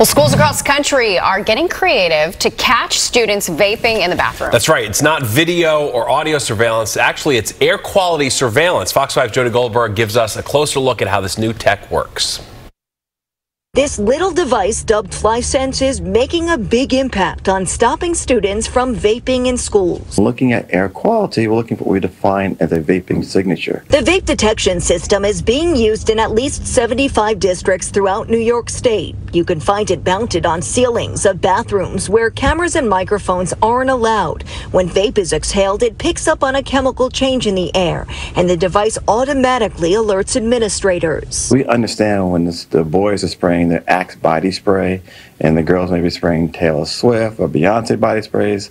Well, schools across the country are getting creative to catch students vaping in the bathroom. That's right. It's not video or audio surveillance. Actually, it's air quality surveillance. Fox 5 Jody Goldberg gives us a closer look at how this new tech works. This little device dubbed FlySense is making a big impact on stopping students from vaping in schools. Looking at air quality, we're looking for what we define as a vaping signature. The vape detection system is being used in at least 75 districts throughout New York State. You can find it mounted on ceilings of bathrooms where cameras and microphones aren't allowed. When vape is exhaled, it picks up on a chemical change in the air, and the device automatically alerts administrators. We understand when this, the boys are spraying spraying their Axe body spray, and the girls may be spraying Taylor Swift or Beyonce body sprays,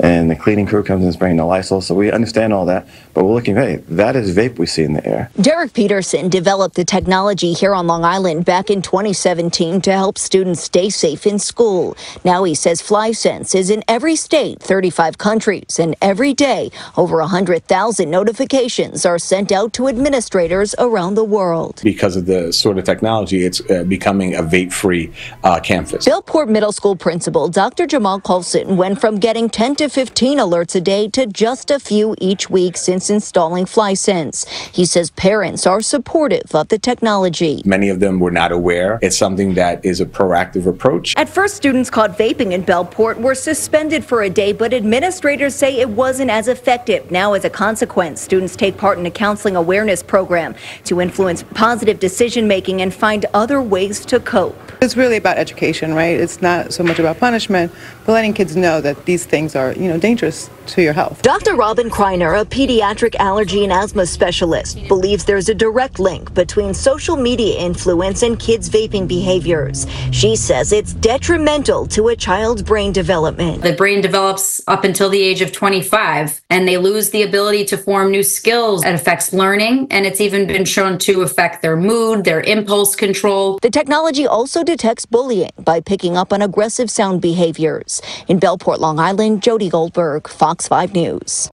and the cleaning crew comes in spraying the Lysol. So we understand all that, but we're looking, hey, that is vape we see in the air. Derek Peterson developed the technology here on Long Island back in 2017 to help students stay safe in school. Now he says FlySense is in every state, 35 countries, and every day over 100,000 notifications are sent out to administrators around the world. Because of the Soter technology, it's uh, becoming a vape-free uh, campus. Bellport Middle School principal Dr. Jamal Colson went from getting 10 to 15 alerts a day to just a few each week since installing FlySense. He says parents are supportive of the technology. Many of them were not aware. It's something that is a proactive approach. At first, students caught vaping in Bellport were suspended for a day, but administrators say it wasn't as effective. Now, as a consequence, students take part in a counseling awareness program to influence positive decision making and find other ways to cope. It's really about education, right? It's not so much about punishment, but letting kids know that these things are, you know, dangerous to your health. Dr. Robin Kreiner, a pediatric allergy and asthma specialist, believes there's a direct link between social media influence and kids' vaping behaviors. She says it's detrimental to a child's brain development. The brain develops up until the age of 25, and they lose the ability to form new skills. It affects learning, and it's even been shown to affect their mood, their impulse control. The technology also detects bullying by picking up on aggressive sound behaviors. In Bellport, Long Island, Jody Goldberg, Fox 5 News.